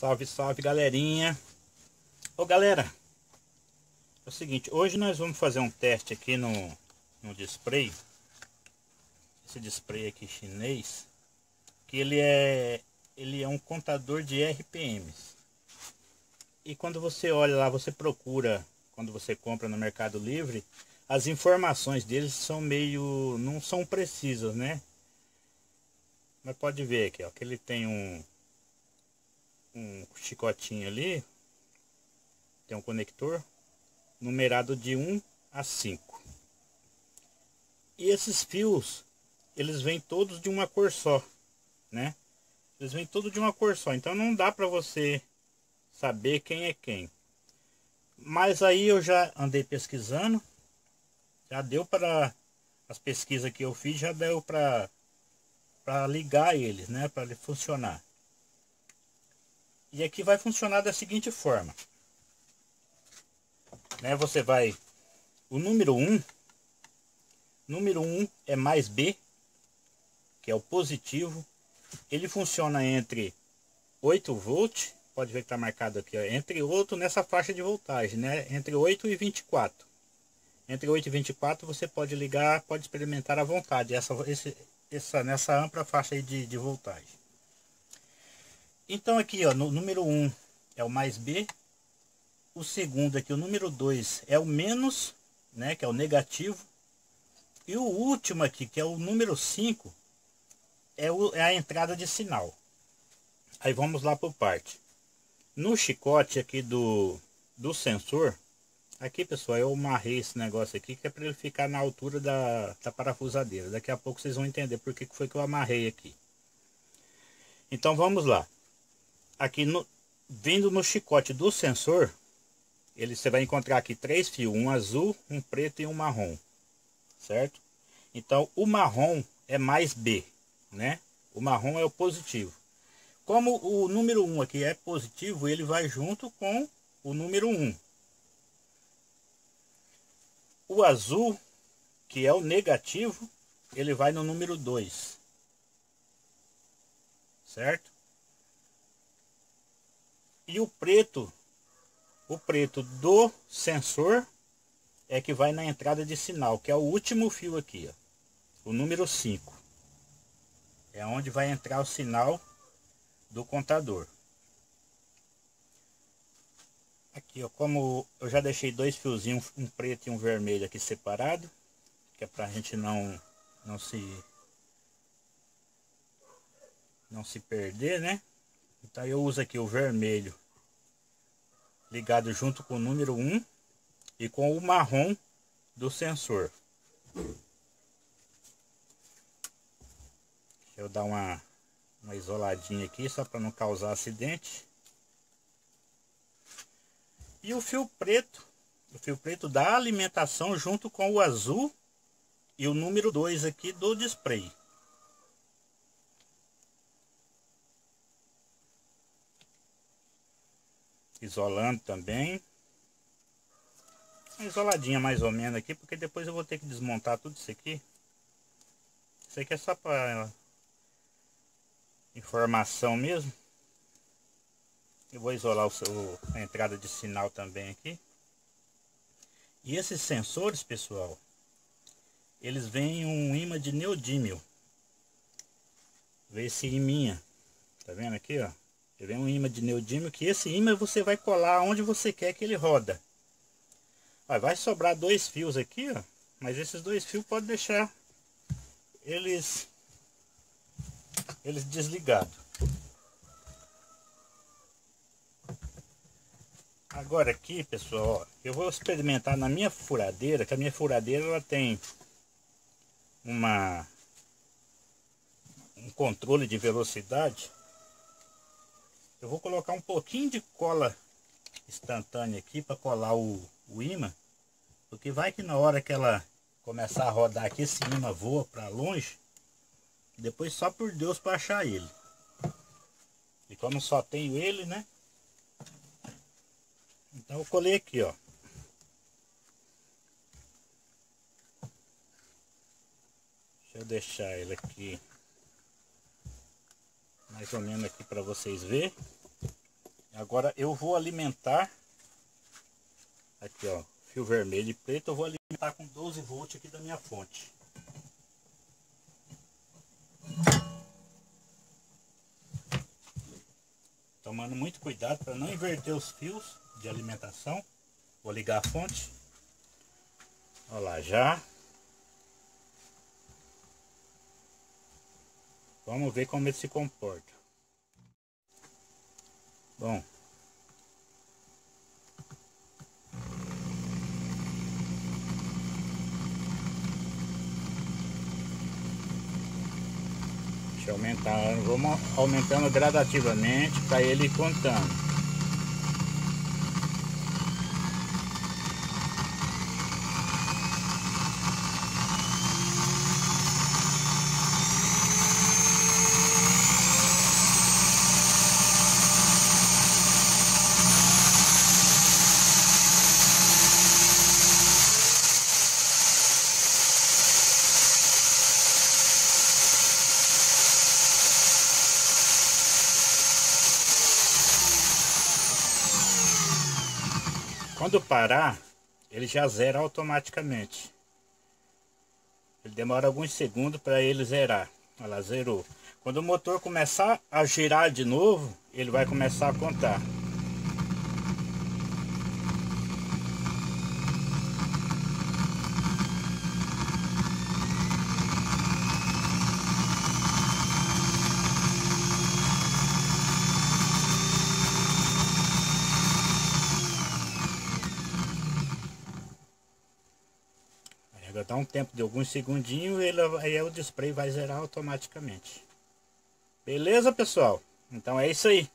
Salve, salve, galerinha. Ô, galera. É o seguinte, hoje nós vamos fazer um teste aqui no, no display. Esse display aqui chinês. Que ele é, ele é um contador de RPMs. E quando você olha lá, você procura, quando você compra no Mercado Livre, as informações deles são meio, não são precisas, né? Mas pode ver aqui, ó, que ele tem um um chicotinho ali, tem um conector numerado de 1 a 5. E esses fios, eles vêm todos de uma cor só, né? Eles vêm todos de uma cor só, então não dá para você saber quem é quem. Mas aí eu já andei pesquisando, já deu para as pesquisas que eu fiz, já deu para para ligar eles, né, para ele funcionar. E aqui vai funcionar da seguinte forma. Né, você vai... O número 1... Número 1 é mais B, que é o positivo. Ele funciona entre 8 volts, pode ver que está marcado aqui, ó, entre 8 nessa faixa de voltagem, né? Entre 8 e 24. Entre 8 e 24 você pode ligar, pode experimentar à vontade, essa, esse, essa, nessa ampla faixa de, de voltagem. Então aqui, ó, no número 1 um é o mais B. O segundo aqui, o número 2 é o menos, né, que é o negativo. E o último aqui, que é o número 5, é, é a entrada de sinal. Aí vamos lá por parte. No chicote aqui do, do sensor, aqui pessoal, eu amarrei esse negócio aqui, que é para ele ficar na altura da, da parafusadeira. Daqui a pouco vocês vão entender por que foi que eu amarrei aqui. Então vamos lá aqui no, vindo no chicote do sensor, ele você vai encontrar aqui três fios, um azul, um preto e um marrom, certo? Então o marrom é mais B, né? O marrom é o positivo. Como o número 1 aqui é positivo, ele vai junto com o número 1. O azul, que é o negativo, ele vai no número 2. Certo? E o preto, o preto do sensor é que vai na entrada de sinal, que é o último fio aqui, ó, o número 5. É onde vai entrar o sinal do contador. Aqui, ó, como eu já deixei dois fiozinhos, um preto e um vermelho aqui separado, que é para a gente não não se não se perder, né? Então eu uso aqui o vermelho ligado junto com o número 1 e com o marrom do sensor. Deixa eu dar uma, uma isoladinha aqui só para não causar acidente. E o fio preto, o fio preto da alimentação junto com o azul e o número 2 aqui do display. Isolando também. Isoladinha mais ou menos aqui, porque depois eu vou ter que desmontar tudo isso aqui. Isso aqui é só para informação mesmo. Eu vou isolar o seu, a entrada de sinal também aqui. E esses sensores, pessoal, eles vêm um imã de neodímio. Vê esse iminha. Tá vendo aqui, ó? Ele um imã de neodímio que esse imã você vai colar onde você quer que ele roda. vai sobrar dois fios aqui, ó. Mas esses dois fios pode deixar eles eles desligados. Agora aqui, pessoal, ó, eu vou experimentar na minha furadeira, que a minha furadeira ela tem uma um controle de velocidade eu vou colocar um pouquinho de cola instantânea aqui para colar o, o imã. Porque vai que na hora que ela começar a rodar aqui, esse imã voa para longe. Depois só por Deus para achar ele. E como só tenho ele, né? Então eu colei aqui, ó. Deixa eu deixar ele aqui mais ou menos aqui para vocês ver Agora eu vou alimentar aqui ó, fio vermelho e preto, eu vou alimentar com 12 volts aqui da minha fonte. Tomando muito cuidado para não inverter os fios de alimentação. Vou ligar a fonte. Olha lá, já. Vamos ver como ele se comporta. Bom. Deixa eu aumentar, vamos aumentando gradativamente para ele ir contando. Quando parar, ele já zera automaticamente. Ele demora alguns segundos para ele zerar. Olha lá, zerou. Quando o motor começar a girar de novo, ele vai começar a contar. Dar um tempo de alguns segundinhos, ele, aí o display vai zerar automaticamente. Beleza, pessoal? Então é isso aí.